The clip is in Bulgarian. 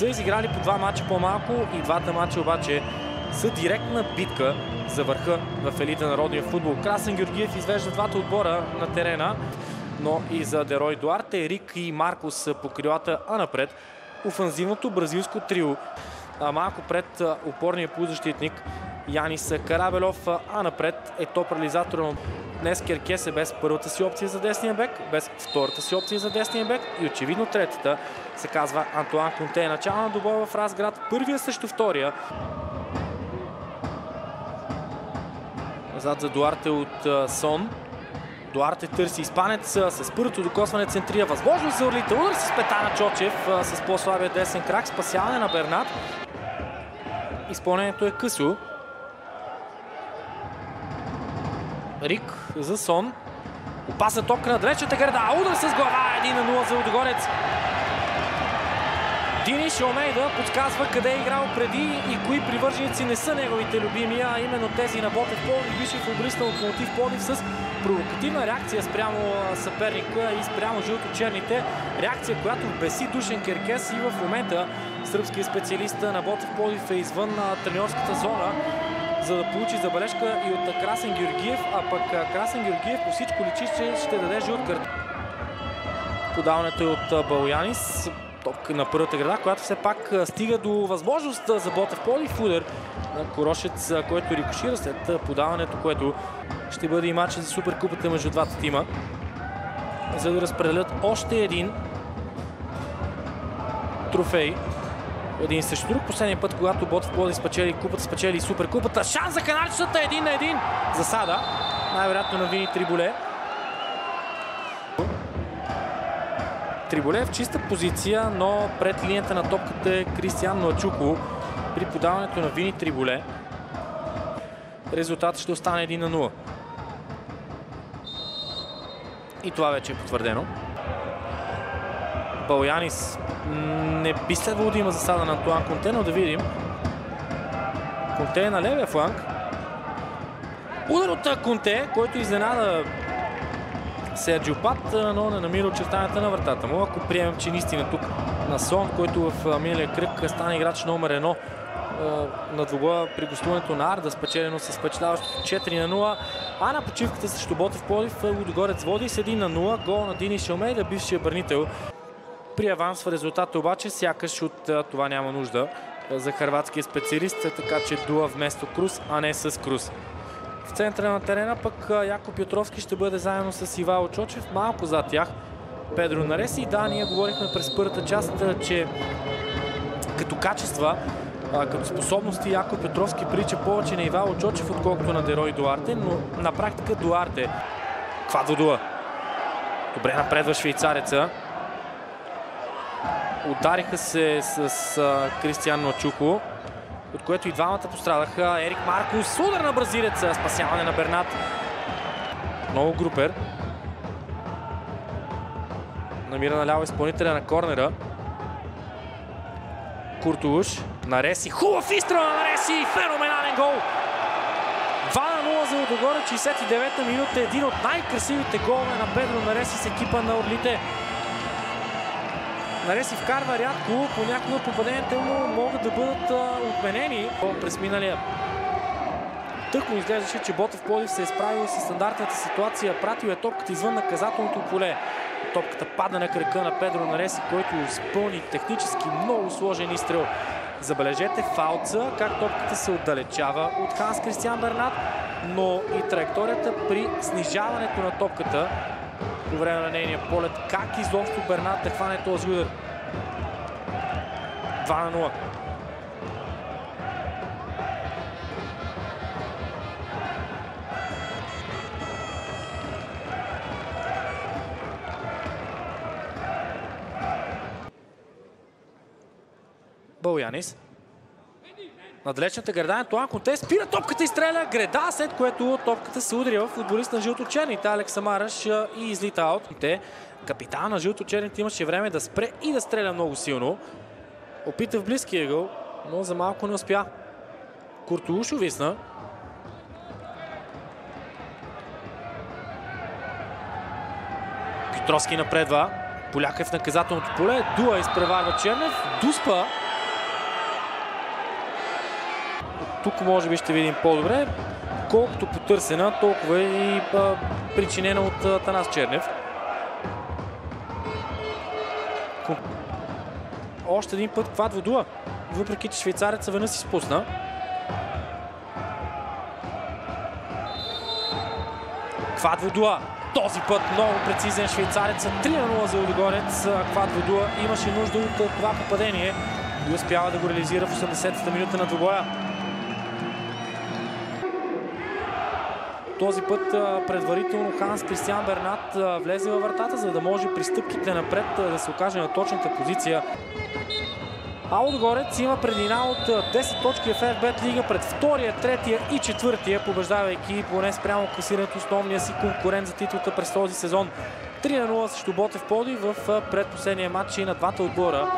са изиграли по два мача по-малко и двата мача обаче са директна битка за върха в елита народния футбол. Красен Георгиев извежда двата отбора на терена, но и за Дерой Дуарте, Рик и Маркос по крилата, а напред офанзивното бразилско трио. Малко пред опорния полузащитник Янис Карабелов, а напред е топ реализатора на Днес Керкес е без първата си опция за десния бек, без втората си опция за десния бек и очевидно третата се казва Антуан Конте. Начало на добой в Разград, първия срещу втория. Назад за Дуарте от Сон. Дуарте търси изпанец с първото докосване центрия. Възможност за орлите. Удар с пета на Чочев с по-слабия десен крак. Спасяване на Бернат. Изпълнението е късо. Рик за Сон. Опасна топка на далечната града. Удар с глава. 1 на 0 за Лудогорец. Диниш Омейда подсказва къде е играл преди и кои привърженици не са неговите любими, а именно тези на Ботев Пловдив, бивши футболист на Локомотив Пловдив с провокативна реакция спрямо съперника и спрямо жълто-черните. Реакция, която беси Душен Керкес и в момента сръбският специалист на Ботев Пловдив е извън треньорската зона за да получи забележка и от Красен Георгиев, а пък Красен Георгиев по всичко личи, че ще даде жълт карт. Подаването е от Балянис. Топка на първата града, която все пак стига до възможност за Ботев Плодив удар на Корошец, който рикошира след подаването, което ще бъде и матч за Суперкупата между двата тима. За да разпределят още един трофей един срещу друг. Последния път, когато Ботев Плодив спечели купата, спечели суперкупата. Шанс за каналчетата, един на един. Засада. Най-вероятно на Вини Триболе. Триболе в чиста позиция, но пред линията на топката е Кристиан Ноачуко при подаването на Вини Триболе. Резултатът ще остане 1 на 0. И това вече е потвърдено. Балянис не би следвало да има засада на Антуан Конте, но да видим. Конте е на левия фланг. Удар от Конте, който изненада Серджио Пат, но не намира очертанията на вратата му. Ако приемем, че наистина тук на Сон, който в миналия кръг стана играч номер едно на двобоя при гостуването на Арда, спечелено с впечатляващо 4 на 0. А на почивката срещу Ботев Плодив Лудогорец води с 1 на 0. Гол на Дини Шелмейда, бившия бърнител при авансва резултата обаче сякаш от това няма нужда за харватския специалист, така че дуа вместо Круз, а не с Круз. В центъра на терена пък Якоб Петровски ще бъде заедно с Ивайло Чочев, малко зад тях Педро Нареси. Да, ние говорихме през първата част, че като качества, като способности Якоб Петровски прилича повече на Ивайло Чочев, отколкото на Дерой Дуарте, но на практика Дуарте. Квадводуа. Добре напредва швейцареца. Удариха се с Кристиан Ночуко, от което и двамата пострадаха. Ерик Маркус, удар на бразилеца, спасяване на Бернат. Много групер. Намира наляво изпълнителя на корнера. Куртуш. Нареси. Хубав изстрел на Нареси. Феноменален гол. 2 на 0 за Лудогоре. 69-та минута. Един от най-красивите голове на Педро Нареси с екипа на Орлите. Нареси вкарва рядко, понякога попаденията му могат да бъдат а, отменени през миналия. Тък изглеждаше, че Ботев Плодив се е справил с стандартната ситуация. Пратил е топката извън наказателното поле. Топката пада на кръка на Педро Нареси, който изпълни технически много сложен изстрел. Забележете фалца, как топката се отдалечава от Ханс Кристиан Бернат, но и траекторията при снижаването на топката по време на нейния полет. Как изобщо Бернат да хване този удар? 2 на 0. Бълянис. На далечната града Антуан Конте спира топката и стреля греда, след което топката се удря в футболист на жълто-черните Алекс Самараш и излита аут. Те, капитан на жълто-черните имаше време да спре и да стреля много силно. Опита в близкия гъл, но за малко не успя. Куртулуш увисна. Петровски напредва. Поляков в наказателното поле. Дуа изпреварва Чернев. Дуспа тук може би ще видим по-добре. Колкото потърсена, толкова и а, причинена от а, Танас Чернев. Още един път Квад Водуа, въпреки че швейцареца веднъж си спусна. Квад Водуа. Този път много прецизен швейцарец. 3 на 0 за Лудогорец. Квад Водуа имаше нужда от това попадение и успява да го реализира в 80-та минута на двобоя. Този път предварително Ханс Кристиан Бернат влезе във вратата, за да може при стъпките напред да се окаже на точната позиция. А Лудогорец има предина от 10 точки в FBET лига пред втория, третия и четвъртия, побеждавайки поне спрямо класирането основния си конкурент за титлата през този сезон. 3 на 0 срещу Ботев Поди в предпоследния матч и на двата отбора